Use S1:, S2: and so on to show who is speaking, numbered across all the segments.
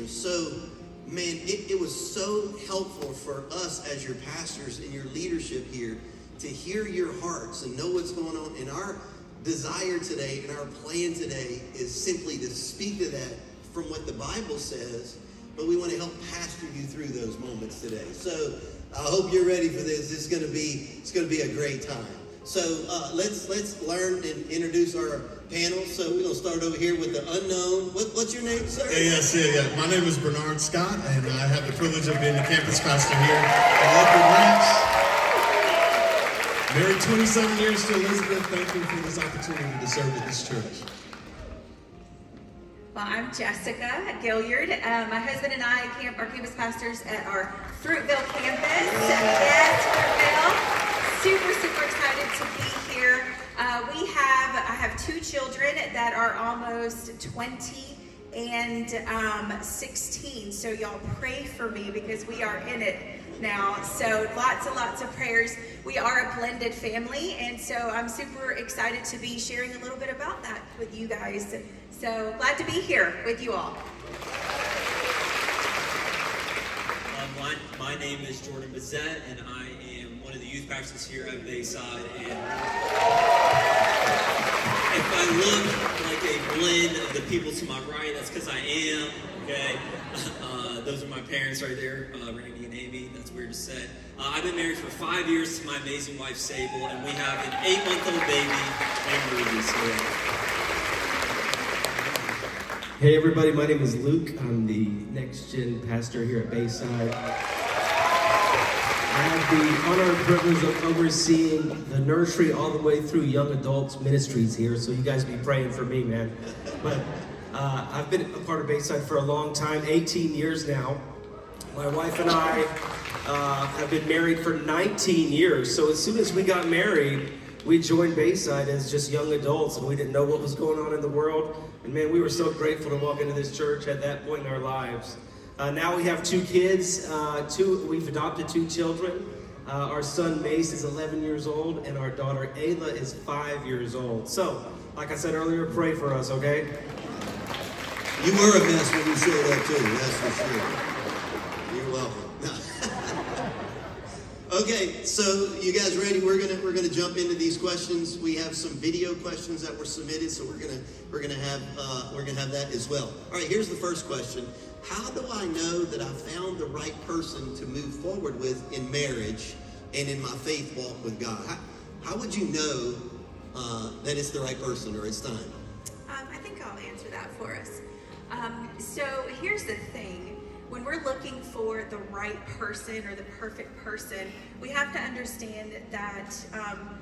S1: answers. So, man, it, it was so helpful for us as your pastors and your leadership here to hear your hearts and know what's going on. And our desire today and our plan today is simply to speak to that from what the Bible says, but we want to help pastor you through those moments today. So I hope you're ready for this. It's going to be it's going to be a great time. So uh, let's let's learn and introduce our panel. So we're going to start over here with the unknown. What, what's your name, sir?
S2: Yeah, yes, yeah, yeah. My name is Bernard Scott, and I have the privilege of being the campus pastor here at Lakewood Ranch. Married 27 years to Elizabeth. Thank you for this opportunity to serve at this church.
S3: Well, I'm Jessica Gilliard. Uh, my husband and I camp, are campus pastors at our Fruitville campus. Yes, Fruitville. Super, super excited to be here. Uh, we have two children that are almost 20 and um, 16. So y'all pray for me because we are in it now. So lots and lots of prayers. We are a blended family, and so I'm super excited to be sharing a little bit about that with you guys. So glad to be here with you all.
S4: Uh, my, my name is Jordan Bazette, and I am one of the youth pastors here at Bayside. And if I look like a blend of the people to my right, that's because I am. Okay, uh, those are my parents right there, uh, Randy and Amy. That's weird to say. Uh, I've been married for five years to my amazing wife Sable, and we have an eight-month-old baby. So,
S5: Hey everybody, my name is Luke. I'm the next gen pastor here at Bayside. I have the honor and privilege of overseeing the nursery all the way through young adults ministries here, so you guys be praying for me, man. But uh, I've been a part of Bayside for a long time, 18 years now. My wife and I uh, have been married for 19 years, so as soon as we got married, we joined Bayside as just young adults and we didn't know what was going on in the world. And man, we were so grateful to walk into this church at that point in our lives. Uh, now we have two kids. Uh, two, we've adopted two children. Uh, our son Mace is 11 years old, and our daughter Ayla is five years old. So, like I said earlier, pray for us, okay?
S1: You were a mess when you showed up too. That's for sure. You're welcome. Okay, so you guys ready? We're gonna we're gonna jump into these questions. We have some video questions that were submitted, so we're gonna we're gonna have uh, we're gonna have that as well. All right, here's the first question. How do I know that I found the right person to move forward with in marriage and in my faith walk with God? How, how would you know uh, that it's the right person or it's time?
S3: Um, I think I'll answer that for us. Um, so here's the thing. When we're looking for the right person or the perfect person, we have to understand that um,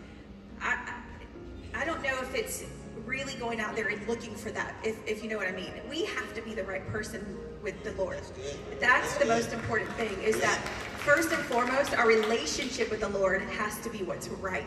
S3: I, I don't know if it's really going out there and looking for that, if, if you know what I mean. We have to be the right person with the Lord. That's the most important thing, is that first and foremost, our relationship with the Lord has to be what's right.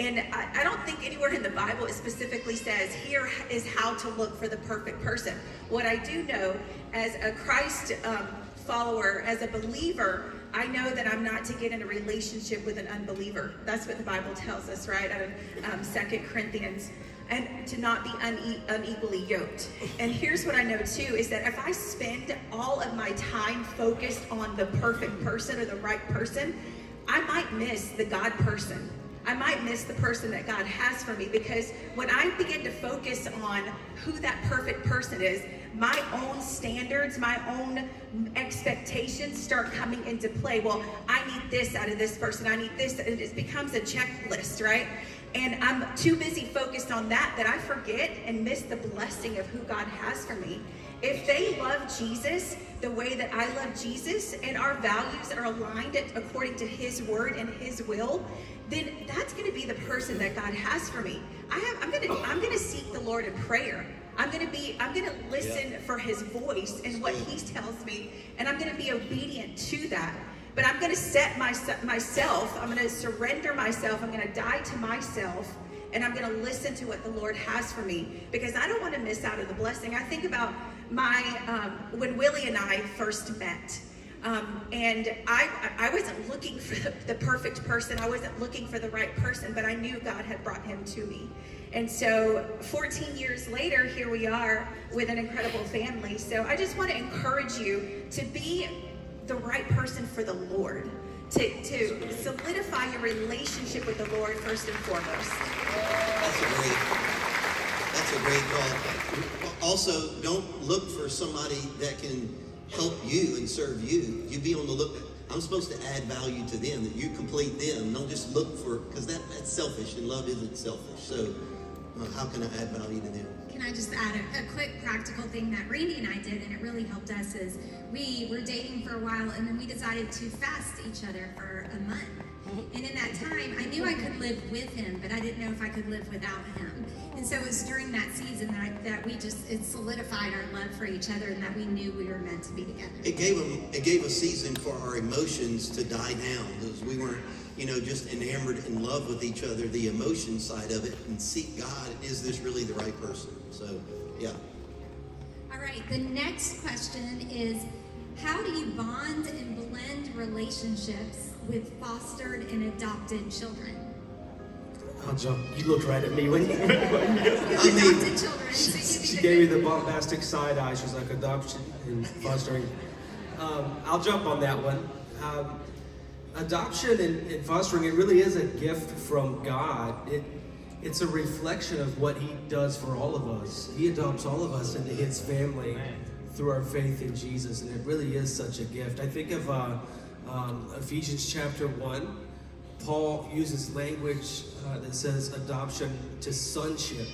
S3: And I, I don't think anywhere in the Bible it specifically says, here is how to look for the perfect person. What I do know as a Christ um, follower, as a believer, I know that I'm not to get in a relationship with an unbeliever. That's what the Bible tells us, right? Out of um, 2 Corinthians. And to not be une- unequally yoked. And here's what I know too is that if I spend all of my time focused on the perfect person or the right person, I might miss the God person. I might miss the person that God has for me because when I begin to focus on who that perfect person is, my own standards, my own expectations start coming into play. Well, I need this out of this person. I need this. And it becomes a checklist, right? And I'm too busy focused on that that I forget and miss the blessing of who God has for me. If they love Jesus the way that I love Jesus and our values are aligned according to his word and his will, then that's going to be the person that God has for me. I have I'm going to I'm going to seek the Lord in prayer. I'm going to be I'm going to listen yeah. for his voice and what he tells me and I'm going to be obedient to that. But I'm going to set my, myself, I'm going to surrender myself, I'm going to die to myself, and I'm going to listen to what the Lord has for me because I don't want to miss out on the blessing. I think about my, um, when Willie and I first met, Um, and I, I wasn't looking for the perfect person. I wasn't looking for the right person, but I knew God had brought him to me. And so 14 years later, here we are with an incredible family. So I just want to encourage you to be the right person for the Lord, to, to solidify your relationship with the Lord first and foremost.
S1: That's a great, that's a great call. Also, don't look for somebody that can help you and serve you. You be on the look. I'm supposed to add value to them, that you complete them. Don't just look for, because that, that's selfish, and love isn't selfish. So, uh, how can I add value to them?
S6: Can I just add a, a, quick practical thing that Randy and I did, and it really helped us, is we were dating for a while, and then we decided to fast each other for a month. Knew I could live with him, but I didn't know if I could live without him. And so it was during that season that, I, that we just it solidified our love for each other, and that we knew we were meant to be together.
S1: It gave them, it gave a season for our emotions to die down, because we weren't, you know, just enamored in love with each other. The emotion side of it, and seek God. Is this really the right person? So, yeah.
S6: All right. The next question is, how do you bond and blend relationships? with fostered and adopted children.
S5: I'll jump. You looked right at me when you.
S6: adopted children.
S5: She, she gave me the bombastic side eye. She's like adoption and fostering. Um, I'll jump on that one. Um, adoption and, and, fostering it really is a gift from God. It it's a reflection of what He does for all of us. He adopts all of us into His family through our faith in Jesus, and it really is such a gift. I think of. Uh, um, Ephesians chapter 1, Paul uses language uh, that says adoption to sonship.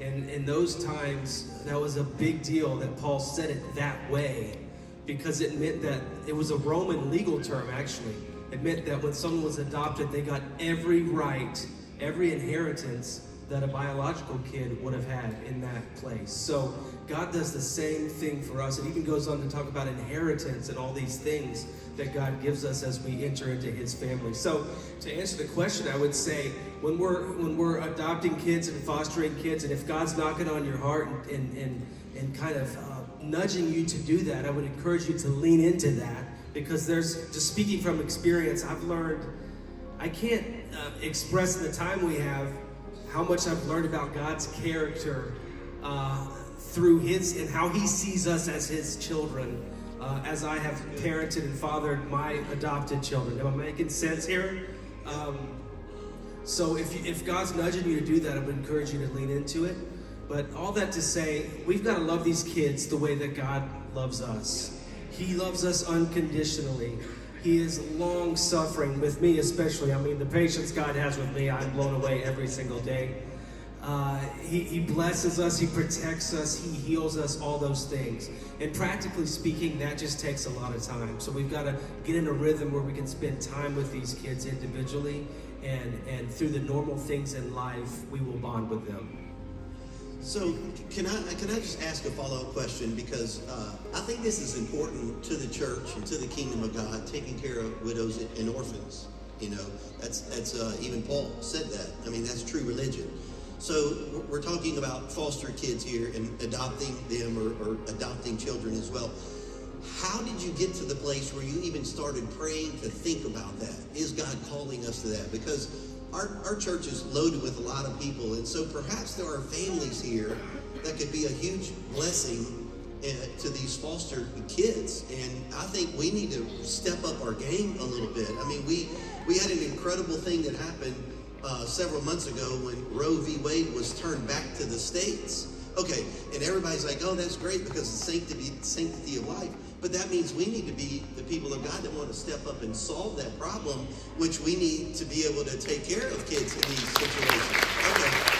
S5: And in those times, that was a big deal that Paul said it that way because it meant that it was a Roman legal term, actually. It meant that when someone was adopted, they got every right, every inheritance that a biological kid would have had in that place. So God does the same thing for us. It even goes on to talk about inheritance and all these things that God gives us as we enter into His family. So, to answer the question, I would say when we're when we're adopting kids and fostering kids, and if God's knocking on your heart and and and, and kind of uh, nudging you to do that, I would encourage you to lean into that because there's just speaking from experience, I've learned I can't uh, express the time we have how much I've learned about God's character. Uh, through his and how he sees us as his children uh, as I have parented and fathered my adopted children. Am I making sense here? Um, so if, you, if God's nudging you to do that, I would encourage you to lean into it. But all that to say, we've got to love these kids the way that God loves us. He loves us unconditionally. He is long suffering with me, especially. I mean, the patience God has with me, I'm blown away every single day. Uh, he, he, blesses us, He protects us, He heals us, all those things. And practically speaking, that just takes a lot of time. So we've got to get in a rhythm where we can spend time with these kids individually, and, and through the normal things in life, we will bond with them.
S1: So can I can I just ask a follow up question because uh, I think this is important to the church and to the kingdom of God, taking care of widows and orphans. You know, that's that's uh, even Paul said that. I mean, that's true religion. So we're talking about foster kids here and adopting them or, or, adopting children as well. How did you get to the place where you even started praying to think about that? Is God calling us to that? Because our, our church is loaded with a lot of people, and so perhaps there are families here that could be a huge blessing uh, to these foster kids. And I think we need to step up our game a little bit. I mean, we we had an incredible thing that happened uh, several months ago when Roe v. Wade was turned back to the states. Okay, and everybody's like, oh, that's great because the sanctity, sanctity of life. But that means we need to be the people of God that want to step up and solve that problem, which we need to be able to take care of kids in these situations. Okay.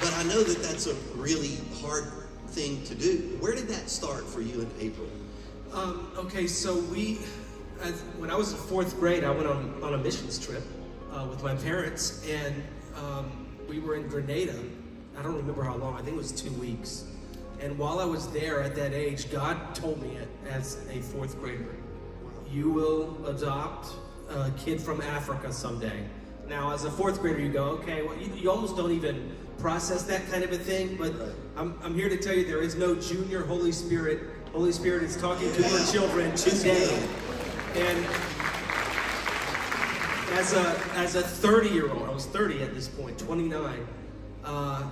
S1: But I know that that's a really hard thing to do. Where did that start for you in April?
S5: Um, okay, so we when I was in fourth grade, I went on, on a missions trip uh, with my parents, and um, we were in Grenada. I don't remember how long, I think it was two weeks. And while I was there at that age, God told me it as a fourth grader. You will adopt a kid from Africa someday. Now, as a fourth grader, you go, okay, well, you, you almost don't even process that kind of a thing, but I'm, I'm here to tell you there is no junior Holy Spirit Holy Spirit is talking to your children today. And as a as a 30 year old, I was 30 at this point, 29. Uh,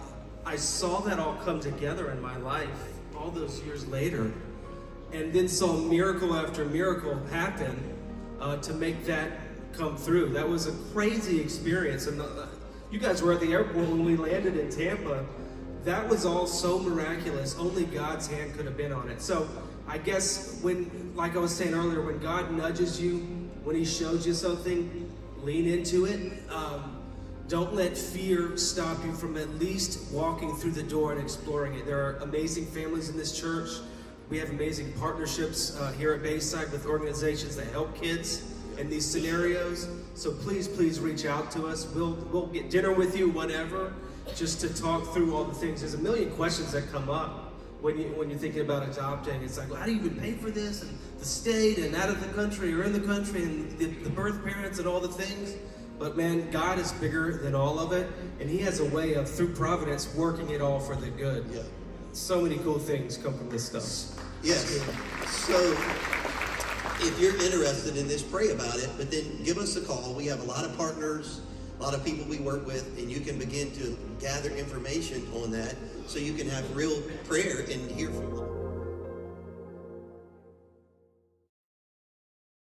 S5: I saw that all come together in my life all those years later, and then saw miracle after miracle happen uh, to make that come through. That was a crazy experience, and uh, you guys were at the airport when we landed in Tampa. That was all so miraculous. Only God's hand could have been on it. So I guess when, like I was saying earlier, when God nudges you, when He shows you something, lean into it. Um, don't let fear stop you from at least walking through the door and exploring it. There are amazing families in this church. We have amazing partnerships uh, here at Bayside with organizations that help kids in these scenarios. So please, please reach out to us. We'll we'll get dinner with you, whatever, just to talk through all the things. There's a million questions that come up when you when you're thinking about adopting. It's like, well, how do you even pay for this? And the state and out of the country or in the country and the, the birth parents and all the things. But man, God is bigger than all of it, and He has a way of, through providence, working it all for the good.
S1: Yeah.
S5: So many cool things come from this stuff.
S1: Yes. So if you're interested in this, pray about it, but then give us a call. We have a lot of partners, a lot of people we work with, and you can begin to gather information on that so you can have real prayer and hear from